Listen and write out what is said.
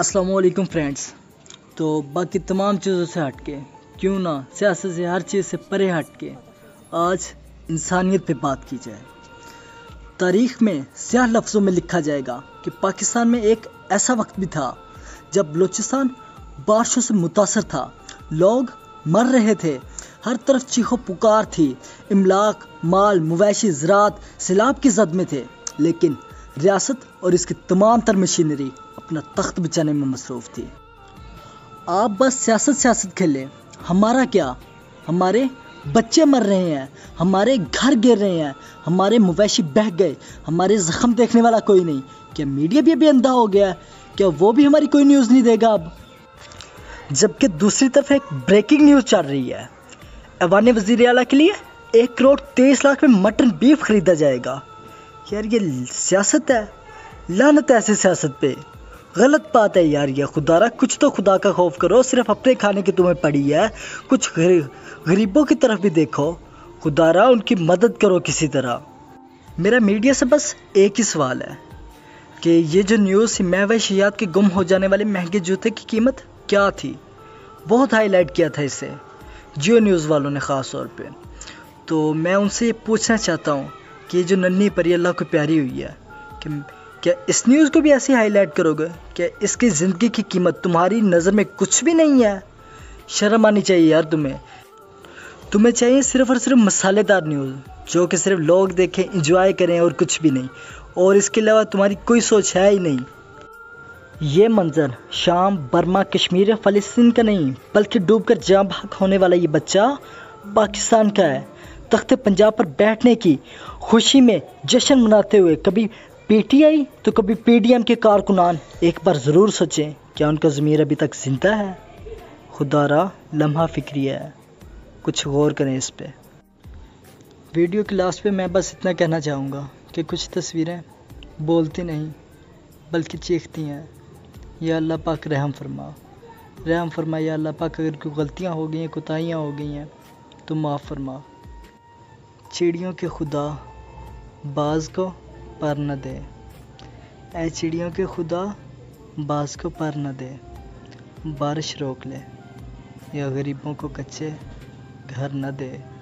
असलकुम फ्रेंड्स तो बाकी तमाम चीज़ों से हट के क्यों ना सियासत से हर चीज़ से परे हट के आज इंसानियत पे बात की जाए। तारीख में स्याह लफ्ज़ों में लिखा जाएगा कि पाकिस्तान में एक ऐसा वक्त भी था जब बलूचिस्तान बारिशों से मुतासर था। लोग मर रहे थे। हर तरफ़ चीखो पुकार थी। इमलाक, माल, मवैशी, ज़रात, सैलाब की जद में थे। लेकिन रियासत और इसकी तमाम तर मशीनरी अपना तख्त बचाने में मसरूफ़ थी। आप बस सियासत सियासत खेलें। हमारा क्या? हमारे बच्चे मर रहे हैं। हमारे घर गिर रहे हैं। हमारे मवैशी बह गए। हमारे जख्म देखने वाला कोई नहीं। क्या मीडिया भी अभी अंधा हो गया क्या वो भी हमारी कोई न्यूज़ नहीं देगा अब? जबकि दूसरी तरफ़ एक ब्रेकिंग न्यूज़ चल रही है। अवान वज़ीर अला के लिए एक करोड़ तेईस लाख में मटन बीफ खरीदा जाएगा। यार ये सियासत है। लानत है ऐसी सियासत पे। गलत बात है यार ये, खुदारा। कुछ तो खुदा का खौफ करो, सिर्फ़ अपने खाने की तुम्हें पड़ी है। कुछ गरीबों की तरफ़ भी देखो। खुदारा, उनकी मदद करो किसी तरह। मेरा मीडिया से बस एक ही सवाल है कि ये जो न्यूज़, मैं व शियात के गुम हो जाने वाले महँगे जूते की कीमत क्या थी? बहुत हाईलाइट किया था इसे, जियो न्यूज़ वालों ने ख़ास तौर पे। तो मैं उनसे ये पूछना चाहता हूँ कि ये जो नन्ही परी, अल्लाह को प्यारी हुई है, कि क्या इस न्यूज़ को भी ऐसे हाईलाइट करोगे? क्या इसकी ज़िंदगी की कीमत तुम्हारी नज़र में कुछ भी नहीं है? शर्म आनी चाहिए यार तुम्हें। तुम्हें चाहिए सिर्फ़ और सिर्फ़ मसालेदार न्यूज़ जो कि सिर्फ़ लोग देखें इंजॉय करें और कुछ भी नहीं। और इसके अलावा तुम्हारी कोई सोच है ही नहीं। ये मंजर शाम बर्मा कश्मीर या फ़लस्तीन का नहीं, बल्कि डूब कर जहाँ भाग होने वाला ये बच्चा पाकिस्तान का है। तख्त पंजाब पर बैठने की खुशी में जश्न मनाते हुए कभी पीटीआई तो कभी पीडीएम के कारकुनान? एक बार ज़रूर सोचें, क्या उनका ज़मीर अभी तक ज़िंदा है? खुदारा लम्हा फिक्री है। कुछ गौर करें इस पर वीडियो के लास्ट पे मैं बस इतना कहना चाहूँगा कि कुछ तस्वीरें बोलती नहीं, बल्कि चीखती हैं। या अल्लाह पाक रहम फरमा। रहम फरमा, या अल्लाह पाक अगर कोई गलतियाँ हो गई हैं, कोताहियाँ हो गई हैं तो माफ़ फरमा। चिड़ियों के खुदा, बाज को पर न दे। ऐ चिड़ियों के खुदा, बास को पर न दे। बारिश रोक ले, या गरीबों को कच्चे घर न दे।